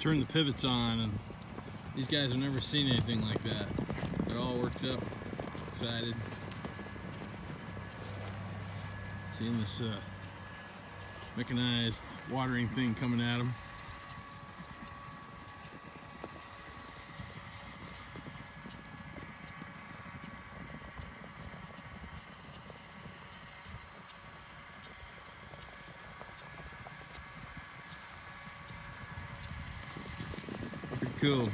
turned the pivots on and these guys have never seen anything like that. They're all worked up, excited. Seeing this uh, mechanized watering thing coming at them. Cool.